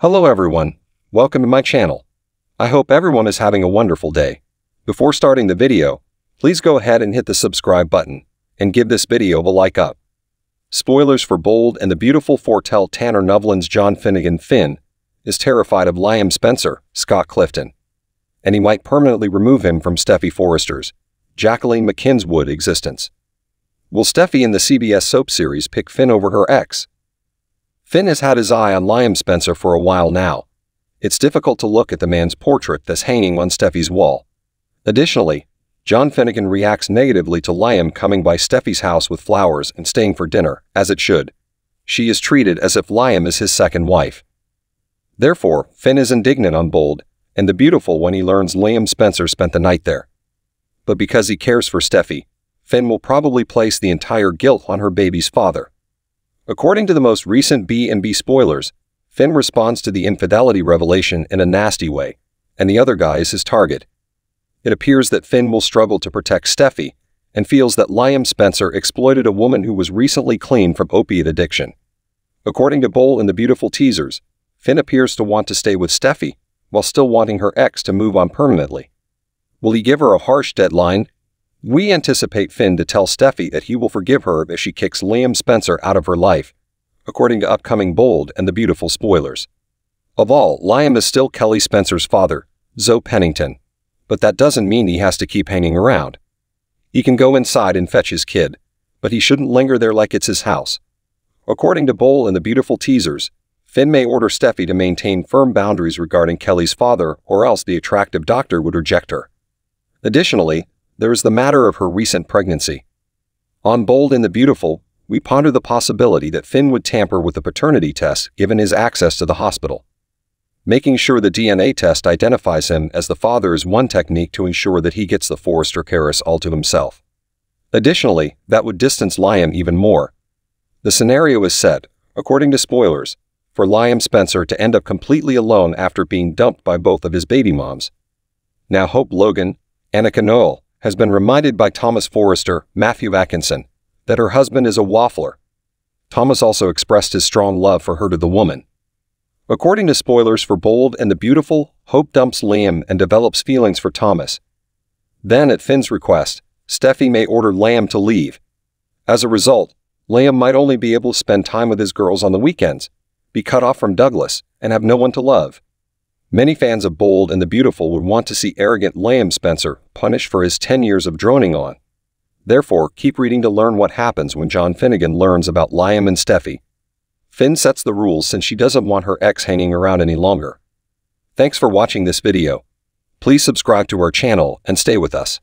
Hello everyone, welcome to my channel. I hope everyone is having a wonderful day. Before starting the video, please go ahead and hit the subscribe button and give this video a like up. Spoilers for Bold and the beautiful foretell Tanner Novlan's John Finnegan Finn is terrified of Liam Spencer, Scott Clifton, and he might permanently remove him from Steffy Forrester's, Jacqueline MacInnes Wood existence. Will Steffy in the CBS soap series pick Finn over her ex? Finn has had his eye on Liam Spencer for a while now. It's difficult to look at the man's portrait that's hanging on Steffy's wall. Additionally, John Finnegan reacts negatively to Liam coming by Steffy's house with flowers and staying for dinner, as it should. She is treated as if Liam is his second wife. Therefore, Finn is indignant on Bold and the Beautiful when he learns Liam Spencer spent the night there. But because he cares for Steffy, Finn will probably place the entire guilt on her baby's father. According to the most recent B&B spoilers, Finn responds to the infidelity revelation in a nasty way, and the other guy is his target. It appears that Finn will struggle to protect Steffy and feels that Liam Spencer exploited a woman who was recently clean from opiate addiction. According to Bold in the beautiful teasers, Finn appears to want to stay with Steffy while still wanting her ex to move on permanently. Will he give her a harsh deadline we anticipate Finn to tell Steffy that he will forgive her if she kicks Liam Spencer out of her life, according to upcoming Bold and the Beautiful spoilers. Of all, Liam is still Kelly Spencer's father, Zoe Pennington, but that doesn't mean he has to keep hanging around. He can go inside and fetch his kid, but he shouldn't linger there like it's his house. According to Bold and the Beautiful teasers, Finn may order Steffy to maintain firm boundaries regarding Kelly's father or else the attractive doctor would reject her. Additionally, there is the matter of her recent pregnancy. On Bold and the Beautiful, we ponder the possibility that Finn would tamper with the paternity test given his access to the hospital. Making sure the DNA test identifies him as the father is one technique to ensure that he gets the Forrester Caris all to himself. Additionally, that would distance Liam even more. The scenario is set, according to spoilers, for Liam Spencer to end up completely alone after being dumped by both of his baby moms. Now Hope Logan, Annika Noelle, has been reminded by Thomas Forrester, Matthew Atkinson, that her husband is a waffler. Thomas also expressed his strong love for her to the woman. According to spoilers for Bold and the Beautiful, Hope dumps Liam and develops feelings for Thomas. Then, at Finn's request, Steffy may order Liam to leave. As a result, Liam might only be able to spend time with his girls on the weekends, be cut off from Douglas, and have no one to love. Many fans of Bold and the Beautiful would want to see arrogant Liam Spencer punished for his 10 years of droning on. Therefore, keep reading to learn what happens when John Finnegan learns about Liam and Steffy. Finn sets the rules since she doesn't want her ex hanging around any longer. Thanks for watching this video. Please subscribe to our channel and stay with us.